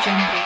jungle.